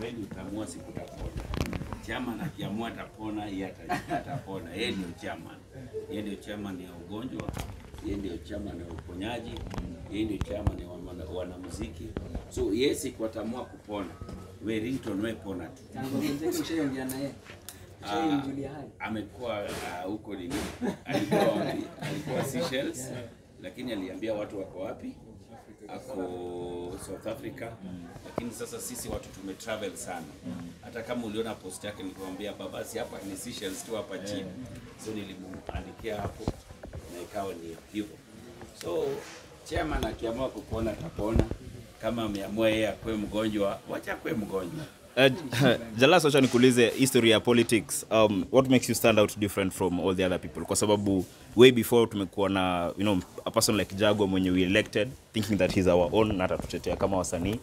kweli utaamua siku utapona. Chairman akiamua atapona, yeye ata- atapona. Yeye ndio chairman, yeye ndio chairman ya ugonjwa, yeye ndio chairman ya uponyaji, yeye ndio chairman ya wanamuziki. So yeye siku ataamua kupona, we Ringtone, we pona tu. Ushaongea na yeye. Hali. amekuwa ah, huko nini, alikuwa? Alikuwa Seychelles, lakini aliambia watu wako wapi, ako South Africa. Lakini sasa sisi watu tume travel sana, hata kama uliona post yake nikamwambia baba, basi hapa ni Seychelles tu hapa chini, so nilimuandikia hapo na ikawa ni hivyo. So chairman akiamua kukuona atapona, kama ameamua yeye akwe mgonjwa, wacha akwe mgonjwa. Uh, Jalas, wacha nikuulize history ya politics. Um, what makes you stand out different from all the other people? Kwa sababu way before tumekuwa na you know, a person like Jaguar mwenye we elected thinking that he's our own na atatutetea kama wasanii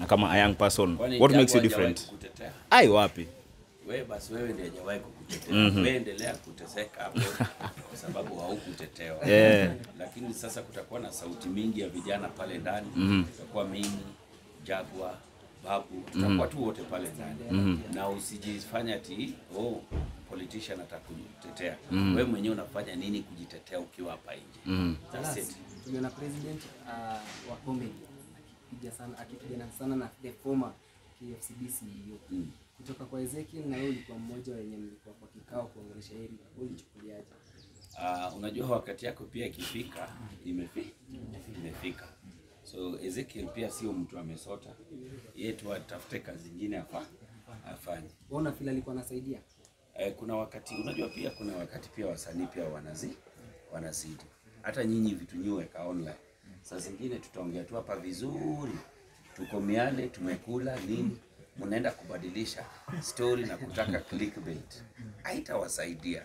na kama a young person. Kwani What makes you different? Ai, wapi? wewe basi wewe ndiye hajawahi kukutetea. mm Wewe endelea kuteseka hapo kwa sababu haukutetewa. Yeah. Lakini sasa kutakuwa na sauti mingi ya vijana pale ndani. mm -hmm. itakuwa mimi, Jaguar, Babu, tutakuwa tu wote pale ndani. mm. Na usijifanya ti oh politician atakutetea. Wewe mwenyewe unafanya nini kujitetea ukiwa hapa nje? mm. tumeona president uh, wa comedy akipiga sana akipigana sana na the former KFCB CEO. Mm. Kutoka kwa Ezekiel na wewe ulikuwa mmoja wenye mlikuwa kwa kikao kuongelesha hili. Wewe ulichukuliaje? Uh, unajua wakati yako pia ikifika imefika imefika. So Ezekiel pia sio mtu amesota, yeye tu atafute kazi nyingine hapa afanye. Unaona vile alikuwa anasaidia? Eh, kuna wakati unajua pia kuna wakati pia wasanii pia wanazi wanazidi. Hata nyinyi vitu nyiweka online. Saa zingine tutaongea tu hapa vizuri, tuko miale, tumekula nini, mnaenda kubadilisha story na kutaka clickbait, haitawasaidia.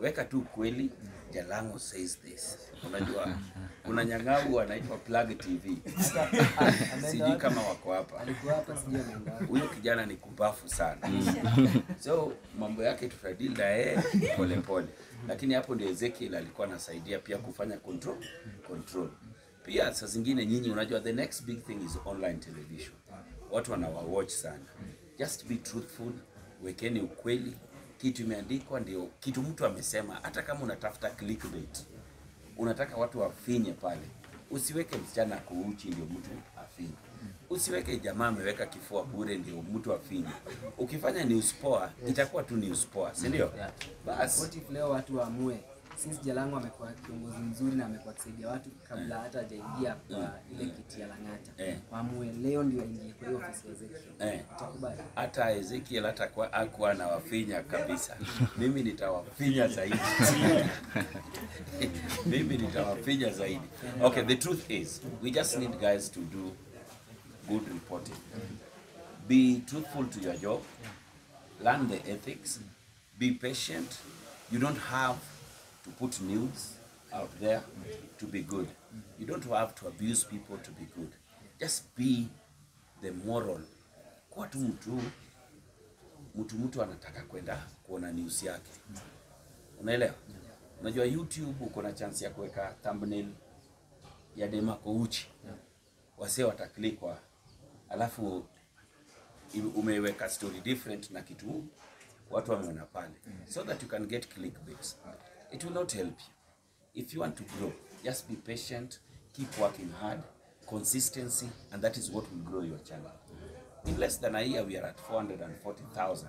Weka tu kweli, Jalango says this. Unajua kuna nyang'au anaitwa Plug TV, sijui kama wako hapa huyo kijana ni kubafu sana so mambo yake tutadili na yeye pole pole, lakini hapo ndio Ezekiel alikuwa anasaidia pia kufanya control control. Pia saa zingine nyinyi, unajua the next big thing is online television, watu wanawawatch sana. Just be truthful, wekeni ukweli, kitu imeandikwa ndio kitu mtu amesema. Hata kama unatafuta clickbait, unataka watu wafinye pale, usiweke msichana kuuchi ndio mtu afinye. Usiweke jamaa ameweka kifua bure ndio mtu afinye. Ukifanya news poa, itakuwa tu news poa, si ndio? Basi What if leo watu waamue since Jalango amekuwa kiongozi mzuri na amekuwa kusaidia watu kabla hata hajaingia kwa ile kiti ya Lang'ata. Eh. Waamue leo ndio aingie kwa hiyo ofisi ya Ezekiel. eh, hata Ezekiel hata kwa akuwa anawafinya kabisa, mimi nitawafinya zaidi mimi nitawafinya zaidi. Okay, the truth is we just need guys to do good reporting. Be truthful to your job. Learn the ethics. Be patient. You don't have to put news out there to be good. You don't have to abuse people to be good. Just be the moral. Kuwa tu mtu mtu mtu anataka kwenda kuona news yake. Unaelewa? Unajua YouTube uko na chance ya kuweka thumbnail ya Dema uchi. Wasee wataklikwa. Alafu umeweka story different na kitu watu wameona pale so that you can get clickbaits it will not help you. If you want to grow just be patient keep working hard consistency and that is what will grow your channel. In less than a year we are at 440,000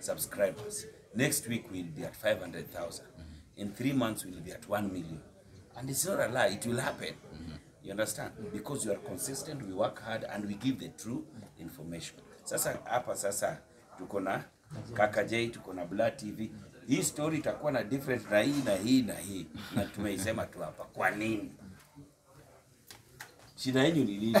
subscribers. Next week we'll be at 500,000 in three months we'll be at 1 million. And it's not a lie it will happen. You understand? Because you are consistent we work hard and we give the true information. Sasa hapa sasa tuko na kaka J tuko na Blood TV hii story itakuwa na different na hii na hii na hii. Na tumeisema tu hapa. Kwa nini? Shida yenu ni nini?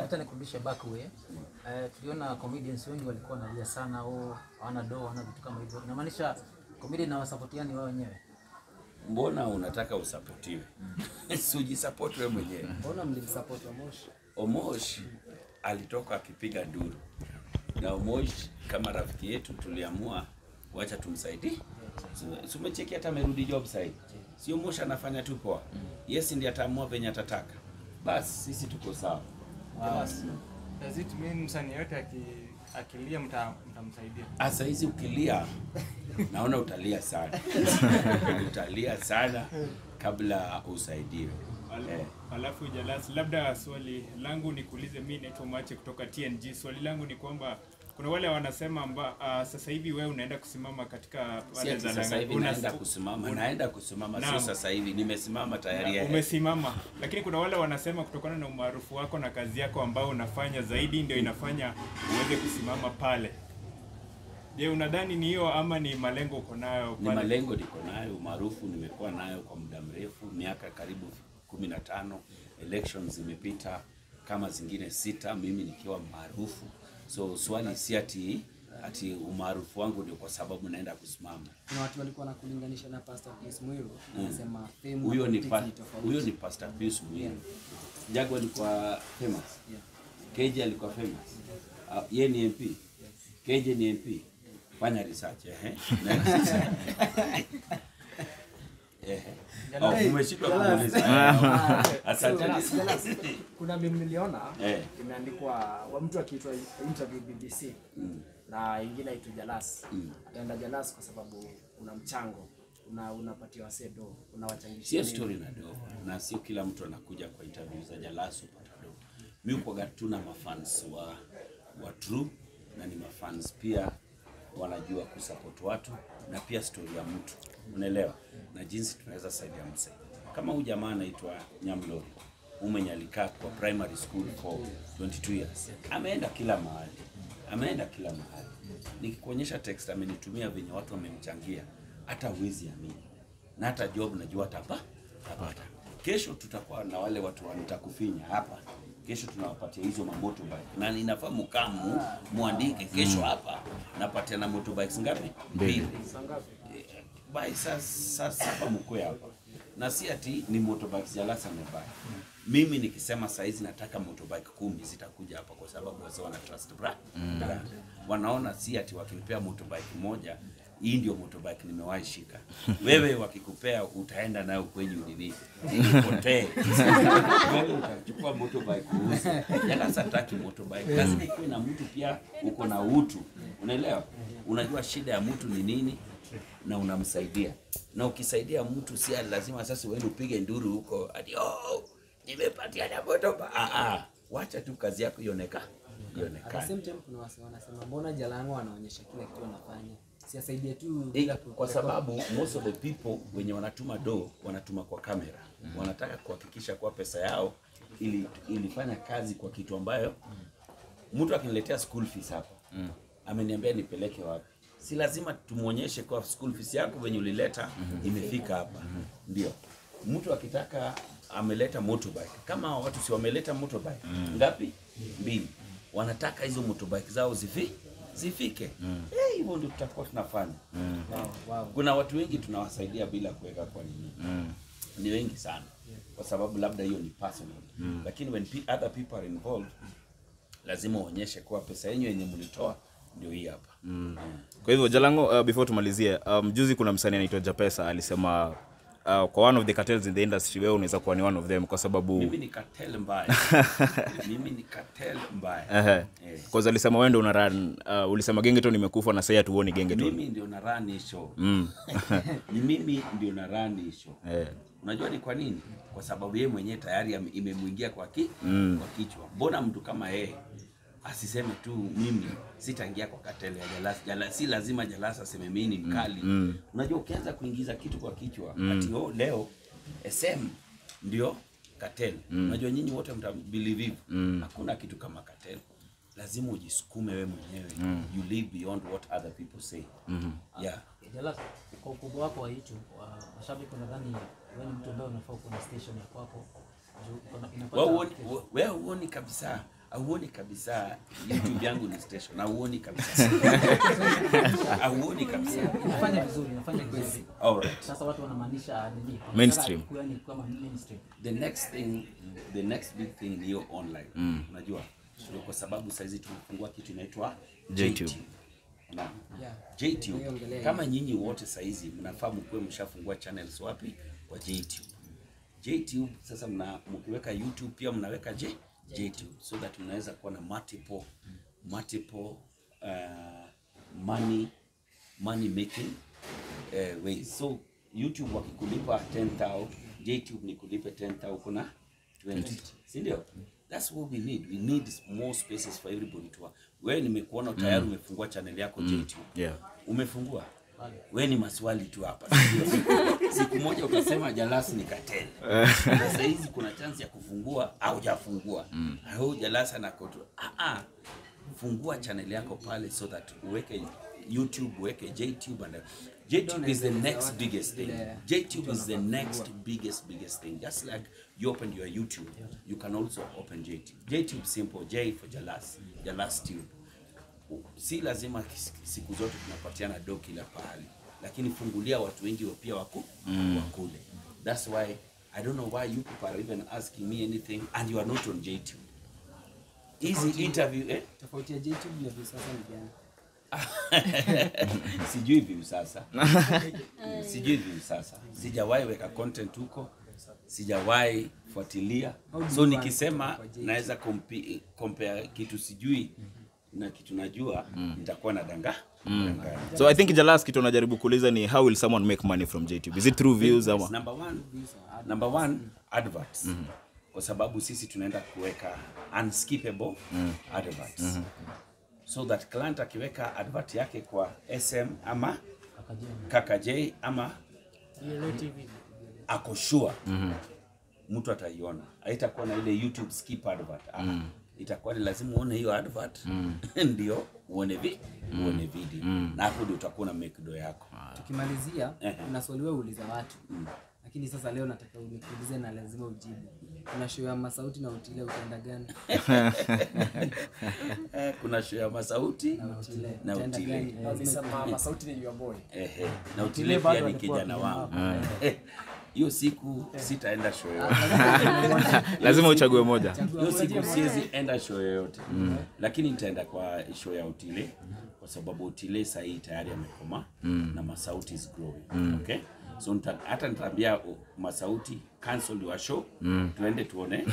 Hata nikurudishe back way eh, tuliona comedians wengi walikuwa wanalia sana oh, hawana do hawana vitu kama hivyo. Inamaanisha comedian hawasapotiani wao wenyewe. Mbona unataka usapotiwe? Si ujisupport wewe mwenyewe. Mbona mlimsupport Omosh? Omosh alitoka akipiga nduru na Omosh kama rafiki yetu tuliamua wacha tumsaidie. Si- si umecheki hata amerudi job site, sio Mosh anafanya tu poa. Yes, ndiye ataamua venye atataka. Basi sisi tuko sawa. Basi Does it mean msanii yote aki- akilia mta- mtamsaidia? Asa hizi ukilia, naona utalia sana, utalia sana kabla usaidiwe. Eh. Alafu Jalas, labda swali langu nikuulize, mimi naitwa Mache kutoka TNG. Swali langu ni kwamba kuna wale wanasema mba, uh, sasa hivi wewe unaenda kusimama katika pale za sasa hivi una- naenda kusimama, naenda kusimama, sio sasa hivi, nimesimama tayari. na, umesimama, lakini kuna wale wanasema kutokana na umaarufu wako na kazi yako ambayo unafanya zaidi ndio inafanya uweze kusimama pale. Je, unadhani ni hiyo ama ni malengo uko nayo Ni malengo niko nayo, umaarufu nimekuwa nayo kwa muda mrefu, miaka karibu kumi na tano. Elections zimepita kama zingine sita, mimi nikiwa maarufu. So swali si ati ati umaarufu wangu ndio kwa sababu naenda kusimama. Kuna watu walikuwa wanakulinganisha na Pastor Pius Mwiru, anasema fame Huyo ni huyo ni Pastor Pius Mwiru. Jago alikuwa famous. Yeah. KJ alikuwa famous. Uh, ye ni MP. KJ ni MP. Fanya research eh. Eh. Oh, umeshindwa kuuliza. Asante. kuna mimi niliona Eh. imeandikwa wa mtu akiitwa interview BBC na ingine aitwa Jalas. Ataenda Jalas kwa sababu kuna mchango una unapatia wasee do Sio unawachangishia nini? story na do na sio kila mtu anakuja kwa interview za Jalas upata do. Mimi kwa gatuna mafans wa wa true na ni mafans pia wanajua kusupport watu na pia story ya mtu unaelewa, na jinsi tunaweza saidia msee. Kama huyu jamaa anaitwa Nyamlori umenye alikaa kwa primary school for 22 years, ameenda kila mahali, ameenda kila mahali. Nikikuonyesha text amenitumia venye watu wamemchangia, hata huwezi amini na hata job najua tapa tapata. Kesho tutakuwa na wale watu wanitakufinya hapa. Kesho tunawapatia hizo mamotorbike na ninafaa mukamu muandike kesho hapa napatia na motorbikes ngapi? Mbili. By saa saa saba hapa, na si ati ni motorbike ya Lasa amebaya. Mimi nikisema saizi nataka motorbike kumi zitakuja hapa kwa sababu wazee wana trust bra brand. Wanaona si ati wakinipea motorbike moja hii ndio motorbike nimewahi shika. Wewe wakikupea utaenda nayo kwenye nini ipotee. Wewe utachukua motorbike uuze. Yala sataki motorbike. Lazima ikuwe na mtu pia uko na utu. Unaelewa? Unajua shida ya mtu ni nini na unamsaidia. Na ukisaidia mtu si lazima sasa uende upige nduru huko ati oh nimepatia na motorbike. Ah ah. Wacha tu kazi yako ionekane. At the same time kuna wase wanasema mbona Jalango anaonyesha kila kitu anafanya. Si asaidie tu Eh, bila kwa sababu most of the people wenye wanatuma do wanatuma kwa kamera Mm. wanataka kuhakikisha kuwa pesa yao ili ilifanya kazi kwa kitu ambayo mtu akiniletea school fees hapa Mm. ameniambia nipeleke wapi si lazima tumuonyeshe kwa school fees yako venye ulileta imefika hapa. Ndio. Mtu akitaka ameleta motorbike. Kama watu si wameleta motorbike ngapi? Mbili. Wanataka hizo motorbike zao zifi zifike. Eh, hivyo ndio tutakuwa tunafanya. Mm. wow, wow. kuna watu wengi tunawasaidia bila kuweka kwa nini. Mm. ni wengi sana. Kwa sababu labda hiyo ni personal. Mm. lakini when other people are involved lazima uonyeshe kuwa pesa yenyu yenye mlitoa ndio hii hapa mm. Kwa hivyo Jalango, uh, before tumalizie, um, juzi kuna msanii anaitwa Japesa alisema uh, kwa one of the cartels in the industry wewe unaweza kuwa ni one of them kwa sababu mimi ni cartel mbaya mimi ni cartel mbaya uh -huh. Eh. sababu alisema wewe ndio una run uh, ulisema Gengeton imekufa na sasa hatuoni Gengeton. mimi ndio na run hicho mm. ni mimi ndio na run hicho Eh. unajua ni kwa nini kwa sababu yeye mwenyewe tayari imemwingia kwa, ki, kwa kichwa mbona mtu kama yeye asiseme tu mimi sitaingia kwa katele ya Jalasa. Jala, si lazima Jalasa aseme mimi ni mkali mm, mm. unajua ukianza kuingiza kitu kwa kichwa mm. ati oh, leo SM ndio cartel unajua nyinyi wote mtabelieve hivyo hakuna kitu kama katele, lazima ujisukume wewe mwenyewe mm. you live beyond what other people say mm -hmm. yeah Jalasa, kwa ukubwa wako wa hicho mashabiki nadhani wewe ni mtu ambaye unafaa kuwa na station ya kwako. Wewe huoni- we- wewe huoni kabisa auoni kabisa YouTube yangu ni station. Auoni kabisa. Auoni kabisa. Unafanya vizuri, unafanya vizuri. alright Sasa watu wanamaanisha nini? Mainstream. Kama mainstream. the next thing the next big thing ni hiyo online. Unajua Sio kwa sababu saizi tumefungua kitu inaitwa JTube. Na Yeah. JTube kama nyinyi wote saizi mnafaa mkuwe mshafungua channels wapi? Kwa JTube JTube sasa mna mkiweka YouTube pia mnaweka J JTube so that unaweza kuwa na multiple multiple uh, money money making uh, ways. So YouTube wakikulipa 10,000, JTube ni kulipe 10,000 kuna 20. Si ndio? That's what we need. We need more spaces for everybody to work. Wewe nimekuona tayari umefungua channel yako mm. JTube. Yeah. Umefungua? We ni maswali tu hapa. Siku moja ukasema Jalasi ni kateli. Sasa hizi kuna chance ya kufungua au hujafungua. Au Jalasi anakotu. Ah ah. Fungua channel yako pale so that uweke YouTube, uweke JTube and JTube is the next biggest thing. JTube is the next biggest biggest thing. Just like you opened your YouTube, you can also open JTube. JTube simple, J for Jalas, Jalas Tube si lazima siku zote tunapatiana do kila pahali, lakini fungulia watu wengi wa pia waku, wakule. That's why I don't know why you people are even asking me anything and you are not on JTube. Easy interview eh? Tofauti ya JTube na Viusasa ni gani? sijui viu sasa sijui viu sasa sijawahi weka content huko sijawahi fuatilia so nikisema naweza kompea compare kitu sijui na kitu najua mm. nitakuwa na danga. Mm. So I think the last kitu unajaribu kuuliza ni how will someone make money from JTube? Is it through views ama? number one, number one adverts. Kwa sababu sisi tunaenda kuweka unskippable adverts. So that client akiweka advert yake kwa SM ama kkj J. Ama ako sure mtu ataiona, haitakuwa na ile YouTube skip advert. Ah, itakuwa ni lazima uone hiyo advert ndio uone vi uone video na hapo ndio utakuwa na make do yako. Tukimalizia, kuna swali wewe uliza watu lakini sasa leo nataka unikuulize na lazima ujibu. Kuna show ya Masauti na Utile utaenda gani? Eh, kuna show ya Masauti na Utile na Utile. gani? Lazima Nisema Masauti ni your boy. Ehe, na Utile pia ni kijana wangu. Hiyo siku sitaenda show yoyote. Lazima uchague moja. Hiyo siku siwezi enda show yoyote. Lakini nitaenda kwa show ya Utile kwa sababu Utile sasa hii tayari amekoma mm. na Masauti is growing. mm. Okay? So nita, hata nitaambia Masauti cancel your show mm. tuende tuone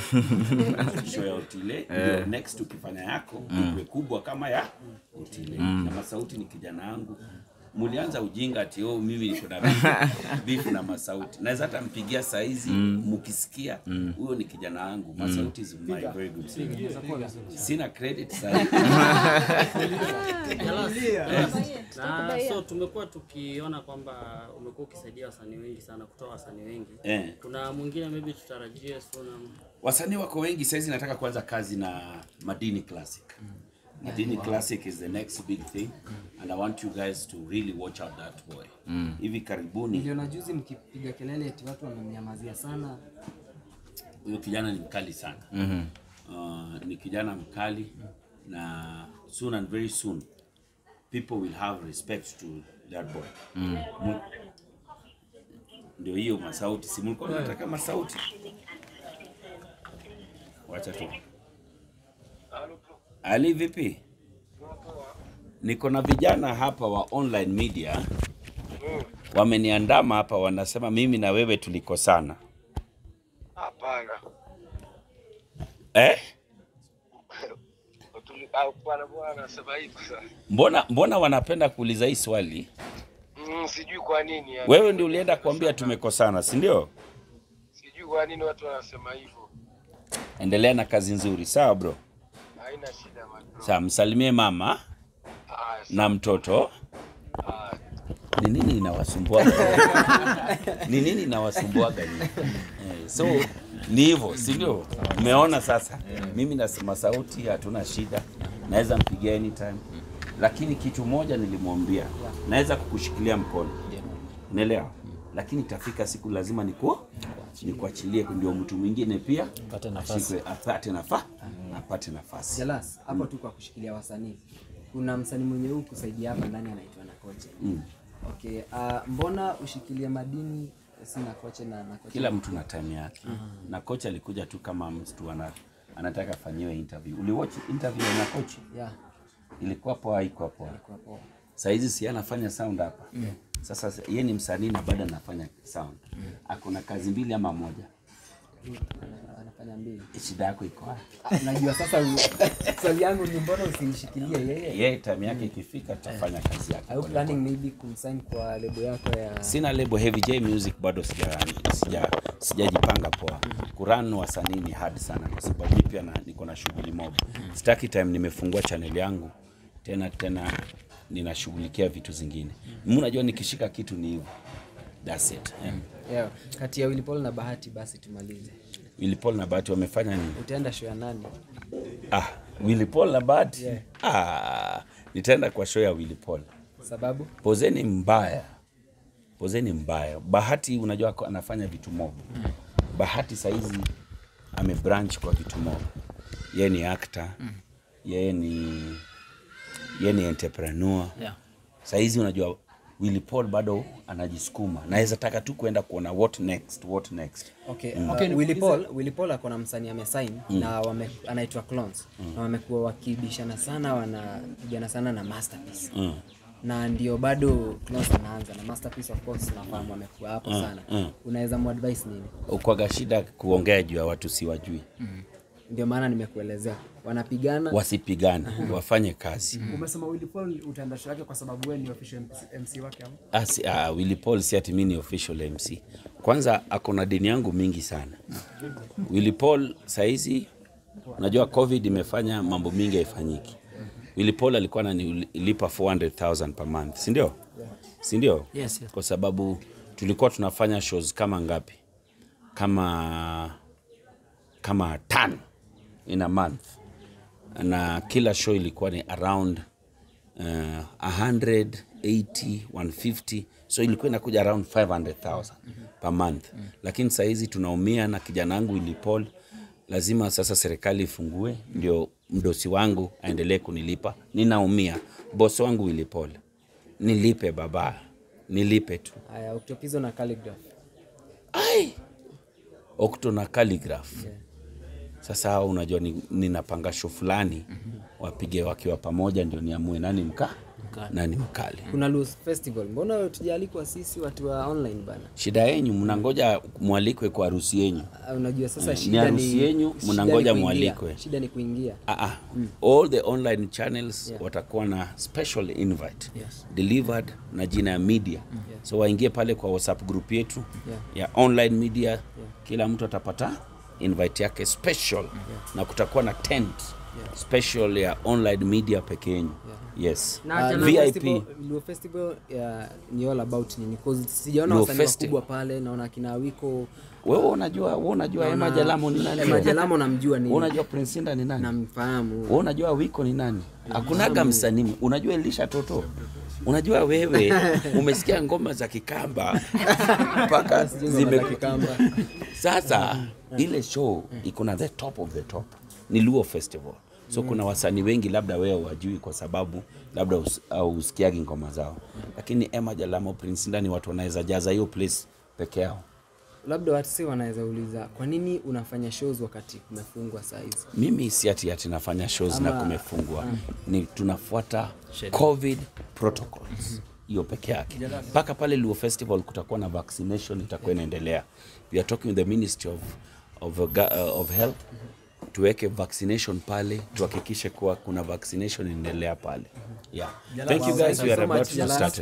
show ya Utile ndio next ukifanya yako iwe kubwa kama ya Utile na Masauti ni kijana wangu mulianza ujinga ati oh, mimi niko na beef, beef na Masauti. Naweza hata mpigia saizi mkisikia huyo mm. ni kijana wangu. Masauti is my very good singer. Sina credit saizi. Na so tumekuwa tukiona kwamba umekuwa ukisaidia wasanii wengi sana, kutoa wasanii wengi. Eh. Kuna mwingine maybe tutarajie soon Wasanii wako wengi saizi, nataka kuanza kazi na Madini Classic. Madini Classic is the next big thing and I want you guys to really watch out that boy. Hivi karibuni ndio na juzi mkipiga kelele eti watu wamemnyamazia sana. huyo kijana ni mkali sana. Uh, ni kijana mkali na soon and very soon people will have respect to that boy. Mm. Ndio hiyo Masauti, si mlikuwa mnataka Masauti? Wacha tu. Ali vipi? Niko na vijana hapa wa online media wameniandama hapa, wanasema mimi na wewe tulikosana. Hapana. Eh? Mbona mbona wanapenda kuuliza hii swali? Mm, sijui kwa nini yani. Wewe ndio ulienda kuambia tumekosana, si ndio? Sijui kwa nini watu wanasema hivyo. Endelea na kazi nzuri, sawa bro. Sawa, msalimie mama na mtoto. Ni nini inawasumbua? Ni nini inawasumbua nyinyi? Eh, so ni hivyo, si ndio? Umeona sasa, mimi nasema sauti, hatuna shida, naweza mpigia anytime, lakini kitu moja nilimwambia, naweza kukushikilia mkono, unaelewa? Lakini itafika siku lazima niku nikuachilie, ndio mtu mwingine pia apate nafa apate nafasi. Jalas, hapo tu kwa kushikilia wasanii. Kuna msanii mwenye huu kusaidia hapa ndani anaitwa Nakoche. Okay, uh, mbona ushikilie madini si Nakoche na Nakoche? Kila mtu na time yake, na Nakoche alikuja tu kama mtu ana, anataka afanyiwe interview. Uliwatch interview na Nakoche? Yeah, ilikuwa poa, haikuwa poa. Ilikuwa poa. Saizi hizi si anafanya sound hapa sasa, yeye ni msanii na bado anafanya sound. Ako na kazi mbili ama moja? ana- anafanya mbili shida yako iko wapi? Unajua najua sasa swali yangu ni mbona usimshikilie yeye Yeye time yake ikifika tutafanya kazi yake. Are you planning maybe kumsign kwa lebo yako ya Sina lebo Heavy J Music bado sija sija sijajipanga poa. Kuran wasanii ni hard sana kwa sababu mimi pia na- niko na shughuli mob. Sitaki time nimefungua channel yangu tena tena ninashughulikia vitu zingine. Mimi unajua nikishika kitu ni hivyo. That's it. Yeah. yeah. kati ya Willy Paul na Bahati basi tumalize. Willy Paul na Bahati wamefanya nini? Utaenda show ya nani? Ah, Willy Paul na Bahati. Yeah. Ah, nitaenda kwa show ya Willy Paul. Sababu Pozeni mbaya, pozeni mbaya. Bahati unajua anafanya vitu mob. Bahati saizi amebranch kwa vitu mob. Yeye ni actor, Mm. yeye ni yeye ni entrepreneur. Yeah. Saizi unajua Willy Paul bado anajisukuma. Naweza taka tu kuenda kuona what next, what next. Okay, Mm. okay Willy Paul, Willy Paul ako na msanii amesign mm. na wame, anaitwa Clones mm. na wamekuwa wakibishana sana, wanapigana sana na Masterpiece Mm. na ndio bado Clones anaanza na Masterpiece, of course nafahamu amekuwa hapo mm. sana. mm. Unaweza muadvise nini? Ukwaga shida kuongea juu ya watu siwajui. Ndio maana nimekuelezea wanapigana Wasipigane, uh -huh. wafanye kazi. Umesema Willy Paul utaenda show yake kwa sababu wewe ni official MC, MC wake ama? Asi, uh, Willy Paul si ati mimi ni official MC. Kwanza ako na deni yangu mingi sana. Willy Paul saizi, unajua COVID imefanya mambo mingi haifanyiki. Willy Paul alikuwa ananilipa 400,000 per month, si ndio? Si ndio? Yes, yes. Kwa sababu tulikuwa tunafanya shows kama ngapi? Kama kama tano in a month na kila show ilikuwa ni around uh, 180 150 so ilikuwa inakuja around 500,000 per month. Mm -hmm. lakini saa hizi tunaumia na kijana wangu ilipol, lazima sasa serikali ifungue ndio mdosi wangu aendelee kunilipa. Ninaumia. Bosi wangu ilipol, nilipe baba nilipe tu. Haya Octopizzo na Calligraph. ai! Octo na Calligraph sasa hao unajua ninapanga ni, show fulani mm -hmm. wapige wakiwa pamoja ndio niamue nani mka nani mkali Kuna Loose Festival. Mbona tujaalikwa sisi watu wa online bana? shida yenyu mnangoja mwalikwe kwa harusi yenyu Ah, Unajua sasa Ni shida harusi yenyu, mnangoja ni mwalikwe. Shida ni kuingia. Ah, ah. all the online channels Yeah. watakuwa na special invite Yes. delivered na jina ya media so waingie pale kwa whatsapp group yetu Yeah. ya online media yeah. kila mtu atapata invite yake special yeah. na kutakuwa na tent yeah. special ya online media peke yenyu yes Na uh, vip Festival, Luo Festival yeah, ni all about nini? because sijaona wasanii wakubwa pale, naona kina Wiko wewe unajua wewe unajua Emma Jalamo ni nani Emma Jalamo namjua ni unajua Prince Inda ni nani namfahamu. Wewe unajua Wiko ni nani? Hakunaga msanii. Unajua Elisha Toto? Unajua wewe umesikia ngoma za Kikamba mpaka zime Kikamba. sasa ile show iko na the top of the top ni Luo Festival. So kuna wasanii wengi labda wewe wajui kwa sababu labda us, au usikiagi ngoma zao, lakini Emma Jalamo, Prince Inda ni watu wanaweza jaza hiyo place peke yao. Labda watu si wanaweza uliza kwa nini unafanya shows wakati kumefungwa saa hizi? mimi si ati ati nafanya shows na kumefungwa. Kumefungwa ni tunafuata covid protocols. Hiyo peke yake. Mpaka pale Luo Festival kutakuwa na vaccination itakuwa inaendelea. We are talking with the Ministry of, of, uh, uh, of Health. Tuweke vaccination pale tuhakikishe kuwa kuna vaccination inaendelea pale. Yeah. thank you guys we are about to start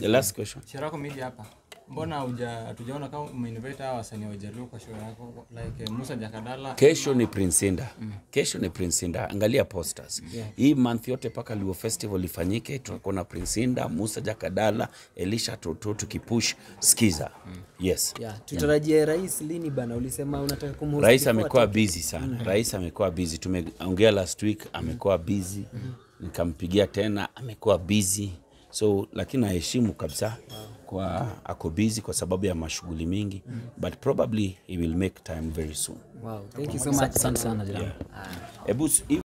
the last question. Sherako Media hapa. Mbona uja hatujaona kama umeinvite hawa wasanii wa Jaluo kwa show yako like eh, Musa Jakadala? Kesho ni Prince Inda kesho ni Prince Inda angalia posters. Hii month yote paka Luo Festival ifanyike tutakuwa na Prince Inda Musa Jakadala Elisha Toto tukipush. Skiza. Yes. Yeah, tutarajie rais lini bana? Ulisema unataka kumhost rais amekuwa busy sana. Rais amekuwa busy. Tumeongea last week amekuwa busy. Nikampigia tena amekuwa busy. So lakini naheshimu kabisa kwa ako busy kwa sababu ya mashughuli mingi mm. but probably he will make time very soon Wow, thank you so much. Asante sana jirani. hebu